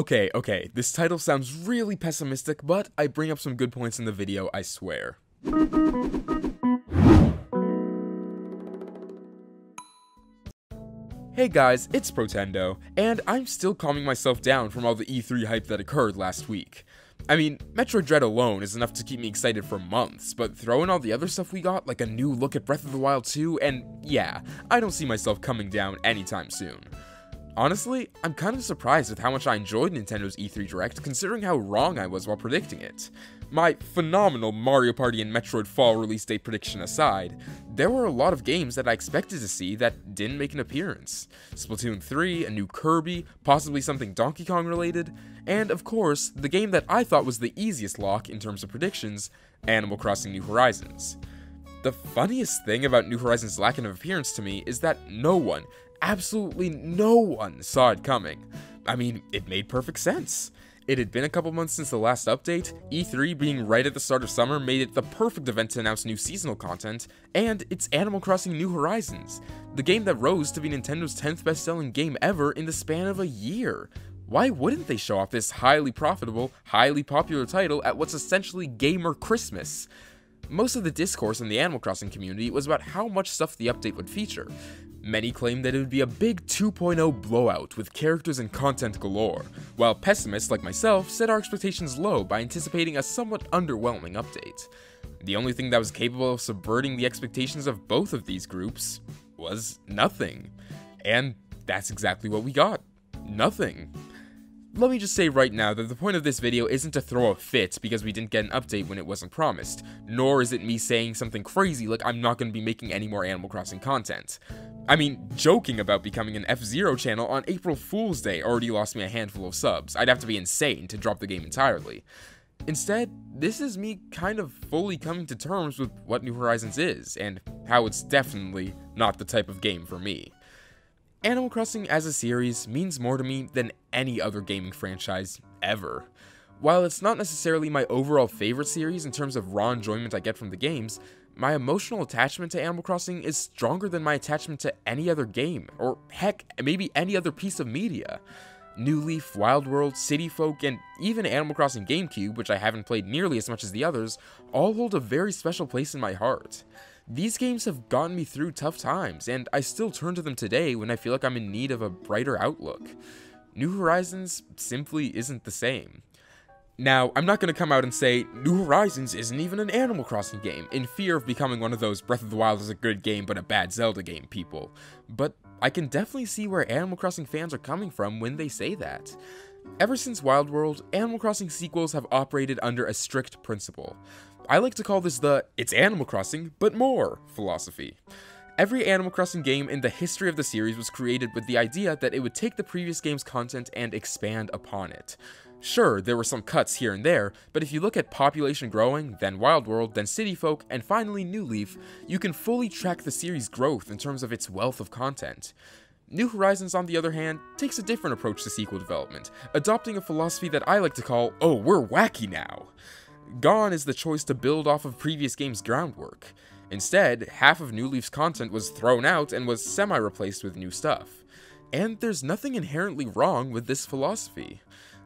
Okay, okay, this title sounds really pessimistic, but I bring up some good points in the video, I swear. Hey guys, it's Protendo, and I'm still calming myself down from all the E3 hype that occurred last week. I mean, Metroid Dread alone is enough to keep me excited for months, but throw in all the other stuff we got, like a new look at Breath of the Wild 2, and yeah, I don't see myself coming down anytime soon. Honestly, I'm kind of surprised with how much I enjoyed Nintendo's E3 Direct considering how wrong I was while predicting it. My phenomenal Mario Party and Metroid Fall release date prediction aside, there were a lot of games that I expected to see that didn't make an appearance. Splatoon 3, a new Kirby, possibly something Donkey Kong related, and of course, the game that I thought was the easiest lock in terms of predictions, Animal Crossing New Horizons. The funniest thing about New Horizons' lack of appearance to me is that no one, absolutely no one saw it coming. I mean, it made perfect sense. It had been a couple months since the last update, E3 being right at the start of summer made it the perfect event to announce new seasonal content, and it's Animal Crossing New Horizons, the game that rose to be Nintendo's 10th best selling game ever in the span of a year. Why wouldn't they show off this highly profitable, highly popular title at what's essentially Gamer Christmas? Most of the discourse in the Animal Crossing community was about how much stuff the update would feature, Many claimed that it would be a big 2.0 blowout with characters and content galore, while pessimists like myself set our expectations low by anticipating a somewhat underwhelming update. The only thing that was capable of subverting the expectations of both of these groups was nothing. And that's exactly what we got. Nothing. Let me just say right now that the point of this video isn't to throw a fit because we didn't get an update when it wasn't promised, nor is it me saying something crazy like I'm not going to be making any more Animal Crossing content. I mean, joking about becoming an F-Zero channel on April Fool's Day already lost me a handful of subs. I'd have to be insane to drop the game entirely. Instead, this is me kind of fully coming to terms with what New Horizons is, and how it's definitely not the type of game for me. Animal Crossing as a series means more to me than any other gaming franchise ever. While it's not necessarily my overall favorite series in terms of raw enjoyment I get from the games, my emotional attachment to Animal Crossing is stronger than my attachment to any other game, or heck, maybe any other piece of media. New Leaf, Wild World, City Folk, and even Animal Crossing GameCube, which I haven't played nearly as much as the others, all hold a very special place in my heart. These games have gotten me through tough times, and I still turn to them today when I feel like I'm in need of a brighter outlook. New Horizons simply isn't the same. Now, I'm not going to come out and say, New Horizons isn't even an Animal Crossing game, in fear of becoming one of those Breath of the Wild is a good game but a bad Zelda game people, but I can definitely see where Animal Crossing fans are coming from when they say that. Ever since Wild World, Animal Crossing sequels have operated under a strict principle. I like to call this the it's Animal Crossing, but more philosophy. Every Animal Crossing game in the history of the series was created with the idea that it would take the previous game's content and expand upon it. Sure, there were some cuts here and there, but if you look at population growing, then Wild World, then City Folk, and finally New Leaf, you can fully track the series' growth in terms of its wealth of content. New Horizons, on the other hand, takes a different approach to sequel development, adopting a philosophy that I like to call, oh, we're wacky now. Gone is the choice to build off of previous games' groundwork. Instead, half of New Leaf's content was thrown out and was semi-replaced with new stuff. And there's nothing inherently wrong with this philosophy.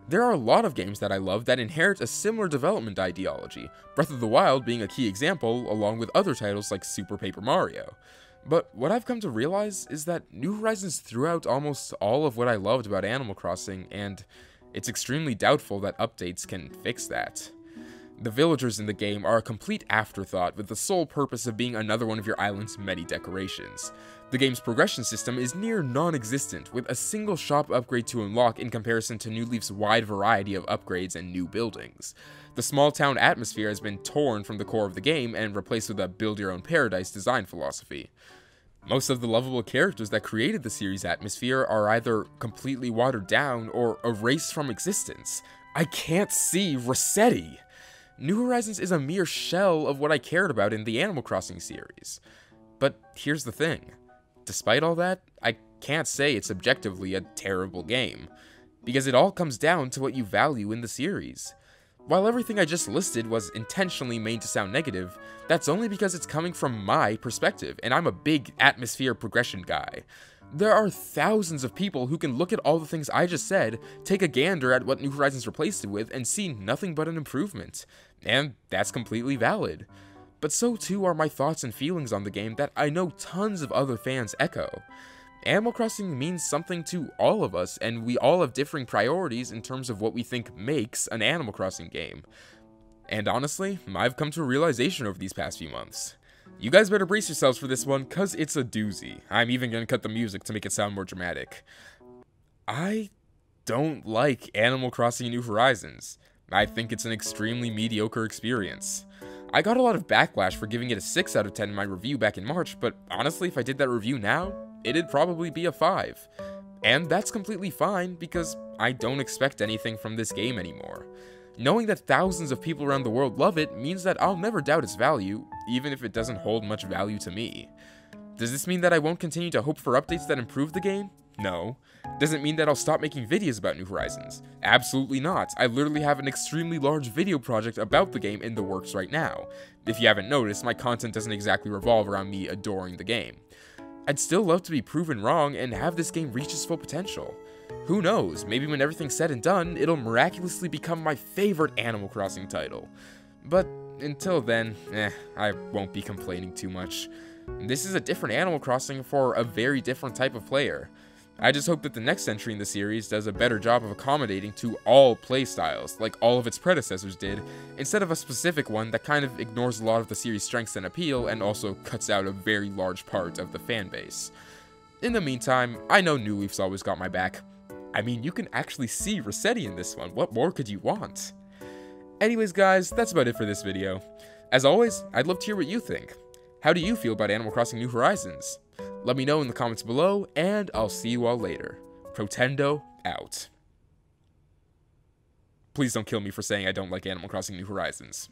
There are a lot of games that I love that inherit a similar development ideology, Breath of the Wild being a key example, along with other titles like Super Paper Mario. But what I've come to realize is that New Horizons threw out almost all of what I loved about Animal Crossing, and it's extremely doubtful that updates can fix that. The villagers in the game are a complete afterthought with the sole purpose of being another one of your island's many decorations. The game's progression system is near non-existent, with a single shop upgrade to unlock in comparison to New Leaf's wide variety of upgrades and new buildings. The small town atmosphere has been torn from the core of the game and replaced with a build-your-own-paradise design philosophy. Most of the lovable characters that created the series' atmosphere are either completely watered down or erased from existence. I can't see Resetti! New Horizons is a mere shell of what I cared about in the Animal Crossing series. But here's the thing. Despite all that, I can't say it's objectively a terrible game, because it all comes down to what you value in the series. While everything I just listed was intentionally made to sound negative, that's only because it's coming from my perspective, and I'm a big atmosphere progression guy. There are thousands of people who can look at all the things I just said, take a gander at what New Horizons replaced it with, and see nothing but an improvement. And that's completely valid. But so too are my thoughts and feelings on the game that I know tons of other fans echo. Animal Crossing means something to all of us, and we all have differing priorities in terms of what we think makes an Animal Crossing game. And honestly, I've come to a realization over these past few months. You guys better brace yourselves for this one, cause it's a doozy. I'm even gonna cut the music to make it sound more dramatic. I don't like Animal Crossing New Horizons. I think it's an extremely mediocre experience. I got a lot of backlash for giving it a 6 out of 10 in my review back in March, but honestly, if I did that review now, it'd probably be a 5. And that's completely fine because I don't expect anything from this game anymore. Knowing that thousands of people around the world love it means that I'll never doubt its value, even if it doesn't hold much value to me. Does this mean that I won't continue to hope for updates that improve the game? No. Doesn't mean that I'll stop making videos about New Horizons? Absolutely not. I literally have an extremely large video project about the game in the works right now. If you haven't noticed, my content doesn't exactly revolve around me adoring the game. I'd still love to be proven wrong and have this game reach its full potential. Who knows, maybe when everything's said and done, it'll miraculously become my favorite Animal Crossing title. But until then, eh, I won't be complaining too much. This is a different Animal Crossing for a very different type of player. I just hope that the next entry in the series does a better job of accommodating to all playstyles, like all of its predecessors did, instead of a specific one that kind of ignores a lot of the series' strengths and appeal and also cuts out a very large part of the fanbase. In the meantime, I know New Leaf's always got my back. I mean, you can actually see Resetti in this one. What more could you want? Anyways, guys, that's about it for this video. As always, I'd love to hear what you think. How do you feel about Animal Crossing New Horizons? Let me know in the comments below, and I'll see you all later. Protendo out. Please don't kill me for saying I don't like Animal Crossing New Horizons.